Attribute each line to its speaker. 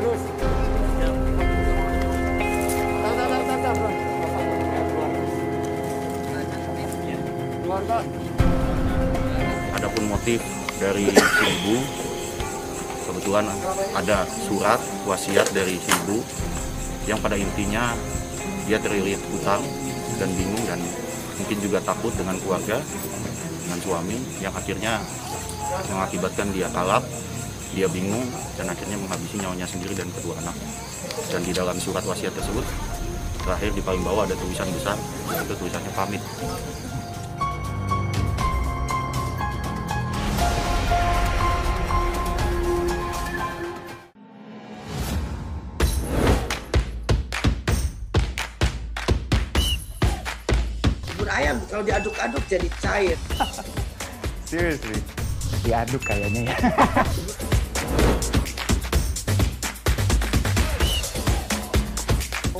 Speaker 1: Danus. Tar, tar, tar, tar, tar. Adapun motif dari ibu kebetulan ada surat wasiat dari ibu yang pada intinya dia terlilit utang dan bingung dan mungkin juga takut dengan keluarga dengan suami yang akhirnya mengakibatkan dia kalap dia bingung dan akhirnya menghabisi nyawanya sendiri dan kedua anaknya. Dan di dalam surat wasiat tersebut terakhir di paling bawah ada tulisan besar yaitu tulisannya pamit.
Speaker 2: ayam kalau diaduk-aduk jadi cair.
Speaker 3: Seriously.
Speaker 4: diaduk kayaknya ya.